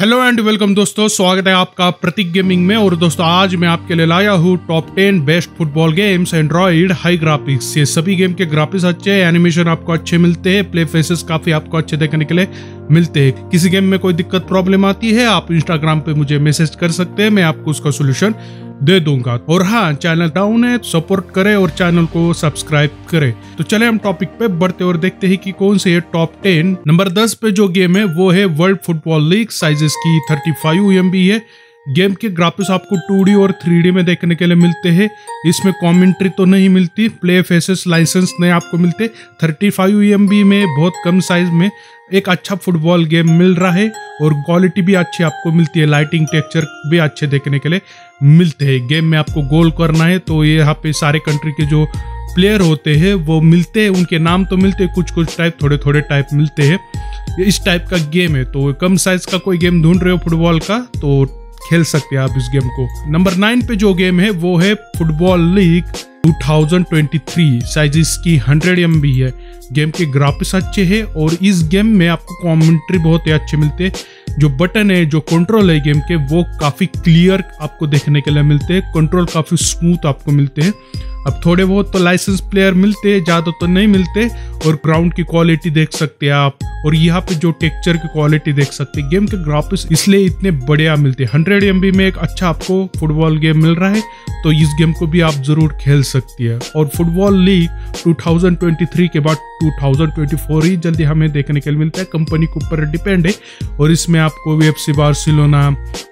Hello and welcome दोस्तों, स्वागत है आपका प्रतीक गेमिंग में। और दोस्तों, आज मैं आपके लिए लाया हूँ top ten best football games android high graphics ये सभी गेम के ग्राफिक्स अच्छे हैं एनिमेशन आपको अच्छे मिलते हैं प्ले फेसेस काफ़ी आपको अच्छे देखने के लिए मिलते हैं। किसी गेम में कोई दिक्कत प्रॉब्लम आती है, आप इंस्टाग्राम पे मुझे मैसेज कर सकते हैं, मैं आपको उसका सोल्यूशन दे दूँगा। और हाँ चैनल डाउन है सपोर्ट करे और चैनल को सब्सक्राइब करे। तो चले हम टॉपिक पे बढ़ते और देखते हैं कि कौन से टॉप टेन नंबर दस पे जो गेम है, वो है world football league size is की थर्टी फाइव एम है। गेम के ग्राफिक्स आपको 2D और 3D में देखने के लिए मिलते हैं। इसमें कमेंट्री तो नहीं मिलती प्ले फेसेस लाइसेंस नहीं आपको मिलते। 35 फाइव में, बहुत कम साइज़ में एक अच्छा फुटबॉल गेम मिल रहा है और क्वालिटी भी अच्छी आपको मिलती है। लाइटिंग टेक्सचर भी अच्छे देखने के लिए मिलते हैं। गेम में आपको गोल करना है तो ये यहाँ पे सारे कंट्री के जो प्लेयर होते हैं, वो मिलते हैं। उनके नाम तो मिलते हैं कुछ कुछ टाइप थोड़े थोड़े टाइप मिलते हैं। इस टाइप का गेम है तो कम साइज़ का कोई गेम ढूंढ रहे हो फुटबॉल का तो खेल सकते हैं आप इस गेम को। नंबर नाइन पे जो गेम है, वो है फुटबॉल लीग 2023 साइज़ इसकी 100 एम है। गेम के ग्राफिक्स अच्छे हैं और इस गेम में आपको कॉमेंट्री बहुत ही अच्छे मिलते हैं। जो बटन है, जो कंट्रोल है गेम के, वो काफ़ी क्लियर आपको देखने के लिए मिलते हैं। कंट्रोल काफ़ी स्मूथ आपको मिलते हैं। अब थोड़े बहुत तो लाइसेंस प्लेयर मिलते हैं ज़्यादा तो नहीं मिलते, और ग्राउंड की क्वालिटी देख सकते हैं आप, और यहाँ पे जो टेक्चर की क्वालिटी देख सकते हैं। गेम के ग्राफिक्स इसलिए इतने बढ़िया मिलते हैं। हंड्रेड एम में एक अच्छा आपको फुटबॉल गेम मिल रहा है तो इस गेम को भी आप ज़रूर खेल सकती है। और फुटबॉल लीग 2023 के बाद 2024 ही जल्दी हमें देखने के लिए मिलता है। कंपनी के ऊपर डिपेंड है, और इसमें आपको वी एफ़ बार्सिलोना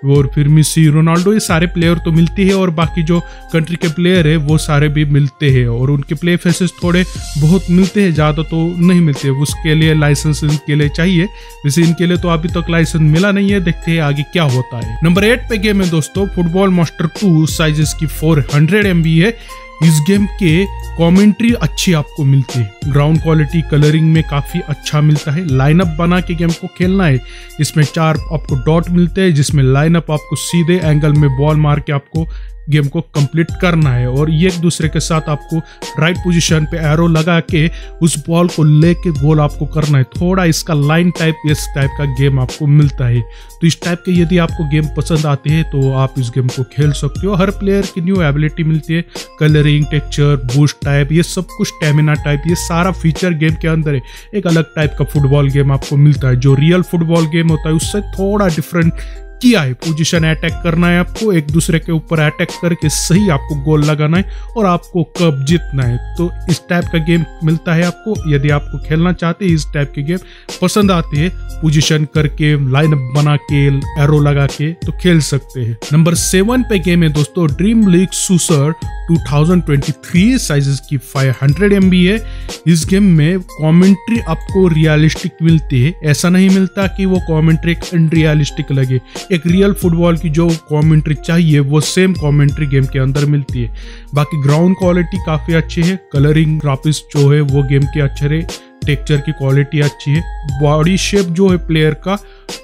और फिर मिसी रोनाल्डो ये सारे प्लेयर तो मिलती है, और बाकी जो कंट्री के प्लेयर है, वो सारे भी मिलते हैं और उनके प्ले फेसेस थोड़े बहुत मिलते हैं, ज़्यादा तो नहीं मिलते उसके लिए लाइसेंस इनके लिए चाहिए। वैसे इनके लिए तो अभी तक लाइसेंस मिला नहीं है, देखते हैं आगे क्या होता है। नंबर एट पे गेम है दोस्तों football master two size is की फोर हंड्रेड है। इस गेम के कमेंट्री अच्छी आपको मिलती है। ग्राउंड क्वालिटी कलरिंग में काफ़ी अच्छा मिलता है। लाइनअप बना के गेम को खेलना है। इसमें चार आपको डॉट मिलते हैं, जिसमें लाइनअप आपको सीधे एंगल में बॉल मार के आपको गेम को कंप्लीट करना है और ये एक दूसरे के साथ आपको राइट पोजीशन पे एरो लगा के उस बॉल को लेके गोल आपको करना है। थोड़ा इसका लाइन टाइप इस टाइप का गेम आपको मिलता है। तो इस टाइप के यदि आपको गेम पसंद आते हैं तो आप इस गेम को खेल सकते हो। हर प्लेयर की न्यू एबिलिटी मिलती है। कलरिंग टेक्चर बूस्ट टाइप ये सब कुछ स्टेमिना टाइप ये सारा फीचर गेम के अंदर है। एक अलग टाइप का फुटबॉल गेम आपको मिलता है। जो रियल फुटबॉल गेम होता है, उससे थोड़ा डिफरेंट किया है पोजीशन अटैक करना है आपको, एक दूसरे के ऊपर अटैक करके सही आपको गोल लगाना है और आपको कब जीतना है। तो इस टाइप का गेम मिलता है आपको। यदि आपको खेलना चाहते हैं, इस टाइप के गेम पसंद आते हैं पोजीशन करके लाइन बना के एरो लगा के तो खेल सकते हैं। नंबर सेवन पे गेम है दोस्तों ड्रीम लीग सुसर 2023 साइजेस की 500 एम है। इस गेम में कमेंट्री आपको रियलिस्टिक मिलती है। ऐसा नहीं मिलता कि वो कमेंट्री अनरियलिस्टिक लगे। एक रियल फुटबॉल की जो कमेंट्री चाहिए, वो सेम कमेंट्री गेम के अंदर मिलती है। बाकी ग्राउंड क्वालिटी काफ़ी अच्छी है कलरिंग ग्राफिक्स जो है, वो गेम के अच्छे रहे टेक्चर की क्वालिटी अच्छी है। बॉडी शेप जो है प्लेयर का,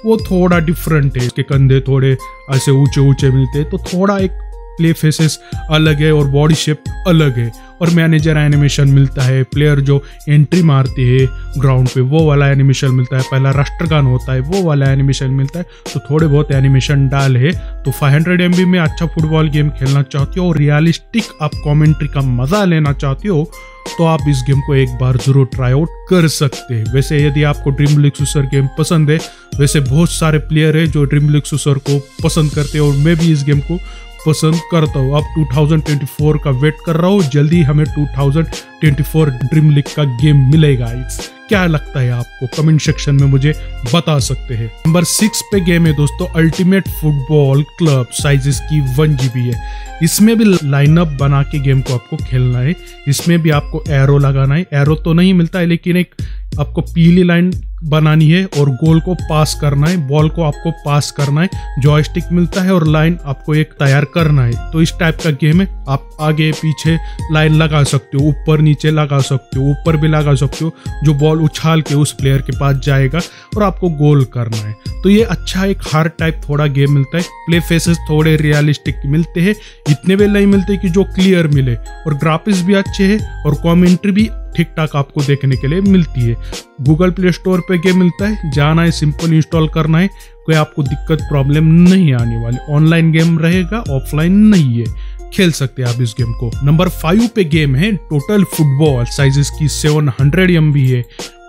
वो थोड़ा डिफरेंट है। इसके कंधे थोड़े ऐसे ऊँचे ऊँचे मिलते हैं तो थोड़ा एक प्ले फेसेस अलग है और बॉडी शेप अलग है। और मैनेजर एनिमेशन मिलता है प्लेयर जो एंट्री मारते हैं ग्राउंड पे, वो वाला एनिमेशन मिलता है। पहला राष्ट्रगान होता है, वो वाला एनिमेशन मिलता है। तो थोड़े बहुत एनिमेशन डाल है। तो 500 हंड्रेड में अच्छा फुटबॉल गेम खेलना चाहते हो और रियलिस्टिक आप कॉमेंट्री का मज़ा लेना चाहते हो तो आप इस गेम को एक बार ज़रूर ट्राई आउट कर सकते हैं। वैसे यदि आपको ड्रीम लीग सुसर गेम पसंद है, वैसे बहुत सारे प्लेयर है जो ड्रीम लीग सुसर को पसंद करते हैं और मैं भी इस गेम को पसंद करता हूँ। अब 2024 का वेट कर रहा हूँ, जल्दी हमें 2024 ड्रीम लीग का गेम मिलेगा। इस क्या लगता है आपको? कमेंट सेक्शन में मुझे बता सकते हैं। नंबर सिक्स पे गेम है दोस्तों ultimate football club size is की वन जीबी है। इसमें भी लाइनअप बना के गेम को आपको खेलना है। इसमें भी आपको एरो लगाना है। एरो तो नहीं मिलता है, लेकिन एक आपको पीली लाइन बनानी है और गोल को पास करना है बॉल को आपको पास करना है जॉयस्टिक मिलता है और लाइन आपको एक तैयार करना है। तो इस टाइप का गेम है। आप आगे, पीछे लाइन लगा सकते हो, ऊपर, नीचे लगा सकते हो, ऊपर भी लगा सकते हो, जो बॉल उछाल के उस प्लेयर के पास जाएगा और आपको गोल करना है। तो ये अच्छा एक हार्ड टाइप थोड़ा गेम मिलता है। प्ले फेसेस थोड़े रियलिस्टिक मिलते हैं। इतने भी नहीं मिलते कि जो क्लियर मिले। और ग्राफिक्स भी अच्छे हैं और कॉमेंट्री भी ठीक ठाक आपको देखने के लिए मिलती है। गूगल प्ले स्टोर पे गेम मिलता है, जाना है सिंपल इंस्टॉल करना है, कोई आपको दिक्कत प्रॉब्लम नहीं आने वाली। ऑनलाइन गेम रहेगा ऑफलाइन नहीं है। खेल सकते हैं आप इस गेम को। नंबर फाइव पे गेम है टोटल फुटबॉल साइजेस की सेवन हंड्रेड एम बी है।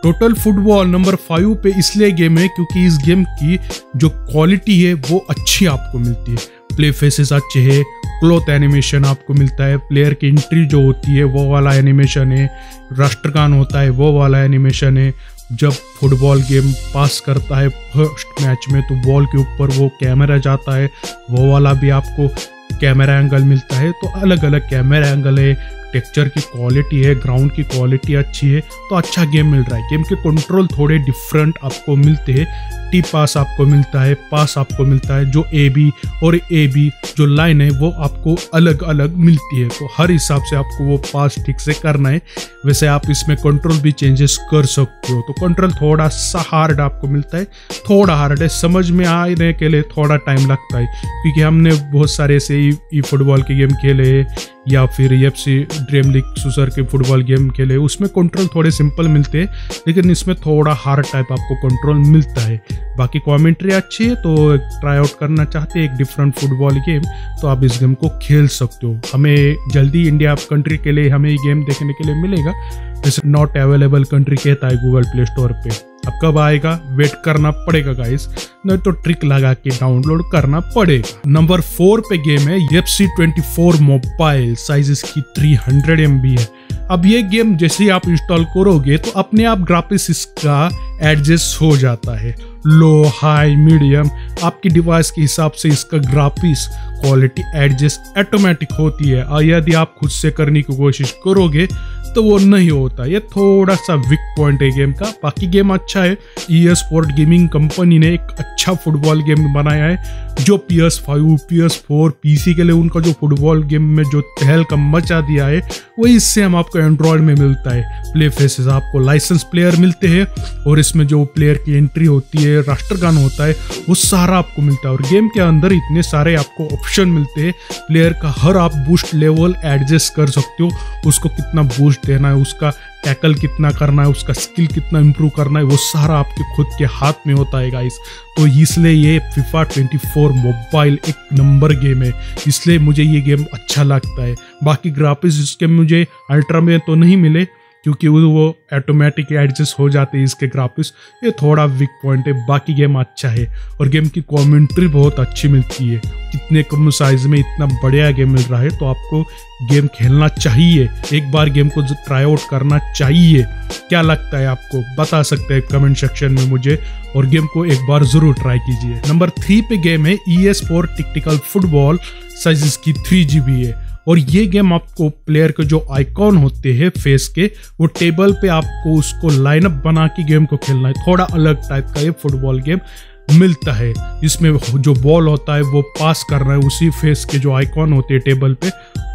टोटल फुटबॉल नंबर फाइव पे इसलिए गेम है क्योंकि इस गेम की जो क्वालिटी है, वो अच्छी आपको मिलती है। प्ले फेसेस अच्छे है क्लोथ एनिमेशन आपको मिलता है प्लेयर की एंट्री जो होती है, वो वाला एनिमेशन है, राष्ट्रगान होता है, वो वाला एनिमेशन है। जब फुटबॉल गेम पास करता है फ़र्स्ट मैच में तो बॉल के ऊपर वो कैमरा जाता है, वो वाला भी आपको कैमरा एंगल मिलता है तो अलग अलग कैमरा एंगल है टेक्चर की क्वालिटी है ग्राउंड की क्वालिटी अच्छी है तो अच्छा गेम मिल रहा है। गेम के कंट्रोल थोड़े डिफरेंट आपको मिलते हैं। टी पास आपको मिलता है पास आपको मिलता है, जो ए बी और ए बी जो लाइन है, वो आपको अलग अलग मिलती है। तो हर हिसाब से आपको वो पास ठीक से करना है। वैसे आप इसमें कंट्रोल भी चेंजेस कर सकते हो। तो कंट्रोल थोड़ा सा हार्ड आपको मिलता है, थोड़ा हार्ड है। समझ में आने के लिए थोड़ा टाइम लगता है, क्योंकि हमने बहुत सारे ऐसे ई फुटबॉल के गेम खेले या फिर F C dream league soccer के फुटबॉल गेम खेले उसमें कंट्रोल थोड़े सिंपल मिलते हैं, लेकिन इसमें थोड़ा हार्ड टाइप आपको कंट्रोल मिलता है। बाकी कॉमेंट्री अच्छी है तो ट्राई आउट करना चाहते हैं, एक डिफरेंट फुटबॉल गेम तो आप इस गेम को खेल सकते हो। हमें जल्दी इंडिया कंट्री के लिए, हमें ये गेम देखने के लिए मिलेगा, जैसे नॉट अवेलेबल कंट्री कहता है गूगल प्ले स्टोर पे। अब कब आएगा? वेट करना पड़ेगा गाइस नहीं तो ट्रिक लगा के डाउनलोड करना पड़ेगा. नंबर फोर पे गेम है ये C twenty four mobile size इसकी थ्री हंड्रेड एम बी है. अब ये गेम जैसे ही आप इंस्टॉल करोगे तो अपने आप ग्राफिक्स इसका एडजस्ट हो जाता है। लो, हाई, मीडियम, आपकी डिवाइस के हिसाब से इसका ग्राफिक्स क्वालिटी एडजस्ट ऑटोमेटिक होती है। और यदि आप खुद से करने की कोशिश करोगे तो वो नहीं होता। ये थोड़ा सा वीक पॉइंट है गेम का। बाकी गेम अच्छा है। ई स्पोर्ट गेमिंग कंपनी ने एक अच्छा फुटबॉल गेम बनाया है, जो P S five P S four P C के लिए उनका जो फुटबॉल गेम में जो तहल का मचा दिया है वही इससे हम आपको एंड्रॉयड में मिलता है। प्ले फेसेस आपको लाइसेंस प्लेयर मिलते हैं। और इसमें जो प्लेयर की एंट्री होती है राष्ट्रगान होता है, वो सारा आपको मिलता है। और गेम के अंदर इतने सारे आपको ऑप्शन मिलते हैं। प्लेयर का हर आप बूस्ट लेवल एडजस्ट कर सकते हो। उसको कितना बूस्ट देना है, उसका टैकल कितना करना है, उसका स्किल कितना इम्प्रूव करना है, वो सारा आपके खुद के हाथ में होता है गाइस तो इसलिए ये फिफा 24 मोबाइल एक नंबर गेम है। इसलिए मुझे ये गेम अच्छा लगता है। बाकी ग्राफिक्स इसके मुझे अल्ट्रा में तो नहीं मिले क्योंकि वो ऑटोमेटिक एडजस्ट हो जाते हैं इसके ग्राफिक्स ये थोड़ा वीक पॉइंट है, बाकी गेम अच्छा है। और गेम की कॉमेंट्री बहुत अच्छी मिलती है। कितने कम साइज़ में इतना बढ़िया गेम मिल रहा है तो आपको गेम खेलना चाहिए। एक बार गेम को ट्राई आउट करना चाहिए। क्या लगता है आपको? बता सकते हैं कमेंट सेक्शन में मुझे, और गेम को एक बार ज़रूर ट्राई कीजिए। नंबर थ्री पे गेम है E S four tactical football size इसकी थ्री जी बी है। और ये गेम आपको प्लेयर के जो आइकॉन होते हैं फेस के, वो टेबल पे आपको उसको लाइनअप बना के गेम को खेलना है। थोड़ा अलग टाइप का ये फुटबॉल गेम मिलता है। इसमें जो बॉल होता है, वो पास करना है। उसी फेस के जो आइकॉन होते हैं टेबल पे,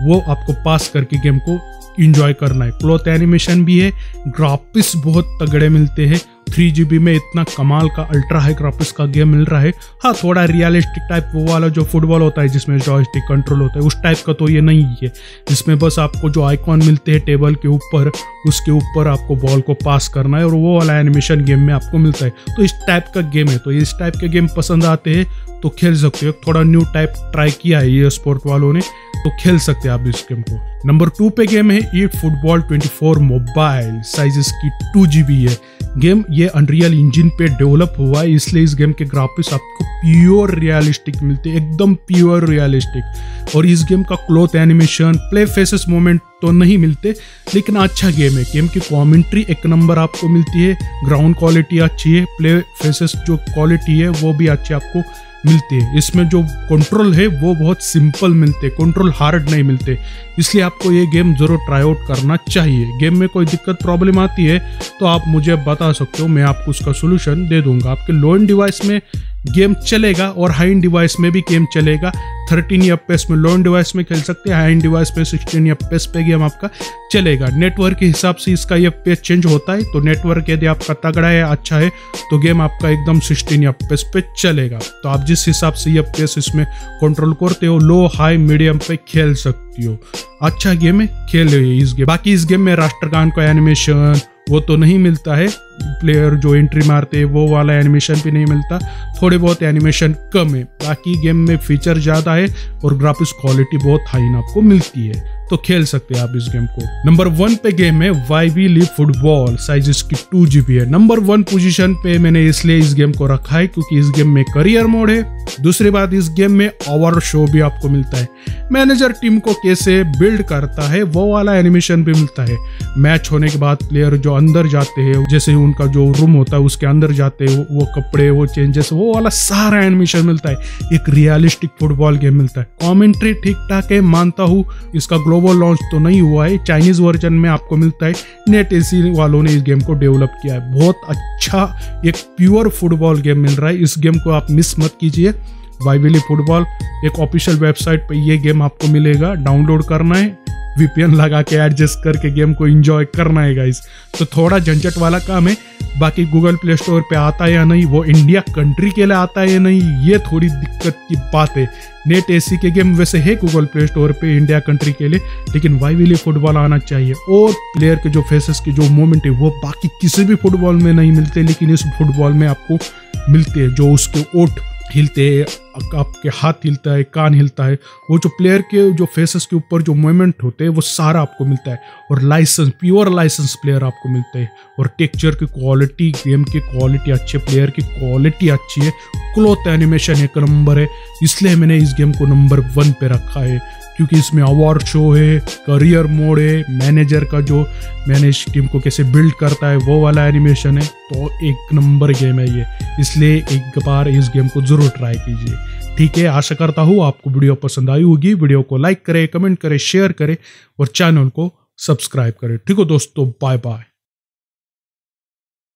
वो आपको पास करके गेम को इंजॉय करना है। क्लॉथ एनिमेशन भी है ग्राफिक्स बहुत तगड़े मिलते हैं। थ्री जी में इतना कमाल का अल्ट्रा हाई ग्राफिक्स का गेम मिल रहा है। हाँ थोड़ा रियलिस्टिक टाइप वो वाला जो फुटबॉल होता है, जिसमें जॉयस्टिक कंट्रोल होता है, उस टाइप का तो ये नहीं है। जिसमें बस आपको जो आइकॉन मिलते हैं टेबल के ऊपर, उसके ऊपर आपको बॉल को पास करना है और वो वाला एनिमेशन गेम में आपको मिलता है। तो इस टाइप का गेम है। तो इस टाइप के गेम पसंद आते हैं तो खेल सकते हो। थोड़ा न्यू टाइप ट्राई किया है ये स्पोर्ट वालों ने तो खेल सकते हैं आप इस गेम को। नंबर टू पे गेम है ईट फुटबॉल 24 मोबाइल साइज़ की टू जी है। गेम ये अनरियल इंजन पे डेवलप हुआ है, इसलिए इस गेम के ग्राफिक्स आपको प्योर रियलिस्टिक मिलते हैं, एकदम प्योर रियलिस्टिक और इस गेम का cloth animation play faces moment तो नहीं मिलते, लेकिन अच्छा गेम है। गेम की कॉमेंट्री एक नंबर आपको मिलती है ग्राउंड क्वालिटी अच्छी है प्ले फेसेस जो क्वालिटी है, वो भी अच्छी आपको मिलते हैं। इसमें जो कंट्रोल है, वो बहुत सिंपल मिलते कंट्रोल हार्ड नहीं मिलते। इसलिए आपको ये गेम ज़रूर ट्राई आउट करना चाहिए। गेम में कोई दिक्कत प्रॉब्लम आती है तो आप मुझे बता सकते हो। मैं आपको उसका सोल्यूशन दे दूँगा। आपके लो एंड डिवाइस में गेम चलेगा और हाई डिवाइस में भी गेम चलेगा। थर्टीन एफ़ में लो डिवाइस में खेल सकते हैं हाई डिवाइस पे सिक्सटीन एफ़ पे गेम आपका चलेगा। नेटवर्क के हिसाब से इसका ये पेज चेंज होता है तो नेटवर्क यदि आपका तगड़ा है अच्छा है तो गेम आपका एकदम सिक्सटीन एफ़ पे चलेगा। तो आप जिस हिसाब से ये पेस इसमें कंट्रोल करते हो लो हाई मीडियम पे खेल सकती हो। अच्छा गेम है, खेल इस गेम बाकी इस गेम में राष्ट्रगान का एनिमेशन वो तो नहीं मिलता है। प्लेयर जो एंट्री मारते हैं, वो वाला एनिमेशन भी नहीं मिलता। थोड़े बहुत एनिमेशन कम है। बाकी गेम में फीचर ज़्यादा है और ग्राफिक्स क्वालिटी बहुत हाई आपको मिलती है। तो खेल सकते हैं आप इस गेम को। नंबर वन पे गेम है Y V live football size इसकी टू जीबी है। नंबर वन पोजीशन पे मैंने इसलिए इस गेम को रखा है क्योंकि इस गेम में करियर मोड है। दूसरी बात, इस गेम में ओवर शो भी आपको मिलता है। मैनेजर टीम को कैसे बिल्ड करता है, वो वाला एनिमेशन भी मिलता है। मैच होने के बाद प्लेयर जो अंदर जाते हैं, जैसे उनका जो रूम होता है, उसके अंदर जाते हैं, वो कपड़े, वो चेंजेस वो वाला सारा एनिमेशन मिलता है। एक रियलिस्टिक फुटबॉल गेम मिलता है। कॉमेंट्री ठीक ठाक है, मानता हूँ। इसका ग्लोबल ग्लोबल लॉन्च तो नहीं हुआ है। चाइनीज़ वर्जन में आपको मिलता है। नेट एसी वालों ने इस गेम को डेवलप किया है। बहुत अच्छा एक प्योर फुटबॉल गेम मिल रहा है। इस गेम को आप मिस मत कीजिए। वाइविली फुटबॉल एक ऑफिशियल वेबसाइट पर यह गेम आपको मिलेगा। डाउनलोड करना है। वीपीएन लगा के एडजस्ट करके गेम को इंजॉय करना है गाइस तो थोड़ा झंझट वाला काम है। बाकी गूगल प्ले स्टोर पे आता है या नहीं, वो इंडिया कंट्री के लिए आता है या नहीं, ये थोड़ी दिक्कत की बात है। नेट एसी के गेम वैसे है गूगल प्ले स्टोर पे इंडिया कंट्री के लिए, लेकिन वाई विली फुटबॉल आना चाहिए। और प्लेयर के जो फेसेस के जो मोमेंट है, वो बाकी किसी भी फुटबॉल में नहीं मिलते, लेकिन इस फुटबॉल में आपको मिलते हैं, जो उसके ओट हिलते आपके हाथ हिलता है, कान हिलता है, वो जो प्लेयर के जो फेसेस के ऊपर जो मूवमेंट होते हैं, वो सारा आपको मिलता है। और लाइसेंस प्योर लाइसेंस प्लेयर आपको मिलते हैं। और टेक्चर की क्वालिटी गेम की क्वालिटी अच्छी प्लेयर की क्वालिटी अच्छी है। क्लोथ एनिमेशन एक नंबर है, इसलिए मैंने इस गेम को नंबर वन पे रखा है। क्योंकि इसमें अवार्ड शो है करियर मोड है मैनेजर का जो मैनेज टीम को कैसे बिल्ड करता है, वो वाला एनिमेशन है तो एक नंबर गेम है ये। इसलिए एक बार इस गेम को ज़रूर ट्राई कीजिए। ठीक है, आशा करता हूँ आपको वीडियो पसंद आई होगी। वीडियो को लाइक करें कमेंट करें शेयर करें और चैनल को सब्सक्राइब करें। ठीक हो दोस्तों बाय बाय